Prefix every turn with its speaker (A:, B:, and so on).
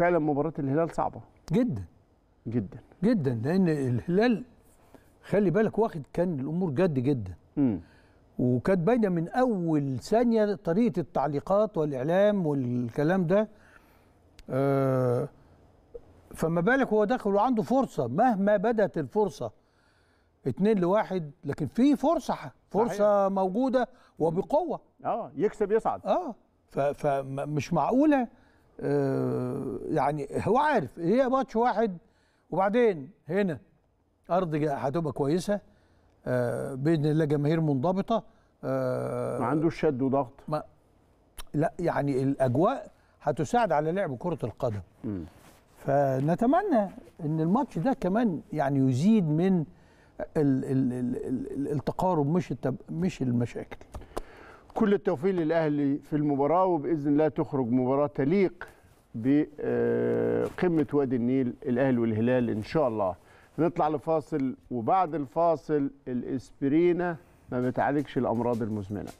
A: فعلا مباراة الهلال صعبة.
B: جدا.
A: جدا.
B: جدا لأن الهلال خلي بالك واخد كان الأمور جد جدا.
A: امم
B: وكانت باينة من أول ثانية طريقة التعليقات والإعلام والكلام ده. آه فما بالك هو داخل وعنده فرصة مهما بدأت الفرصة اتنين لواحد لكن في فرصة فرصة
A: صحيح.
B: موجودة وبقوة.
A: آه يكسب يصعد.
B: آه فمش معقولة. يعني هو عارف هي ماتش واحد وبعدين هنا أرض هتبقى كويسة آه بإذن الله جماهير منضبطة آه
A: ما عندوش شد وضغط.
B: ما لا يعني الأجواء هتساعد على لعب كرة القدم.
A: مم.
B: فنتمنى إن الماتش ده كمان يعني يزيد من ال ال ال ال التقارب مش مش المشاكل.
A: كل التوفيق للأهلي في المباراة وبإذن الله تخرج مباراة تليق بقمة وادي النيل الأهلي والهلال إن شاء الله. نطلع لفاصل وبعد الفاصل الإسبرينا ما بتعالجش الأمراض المزمنة.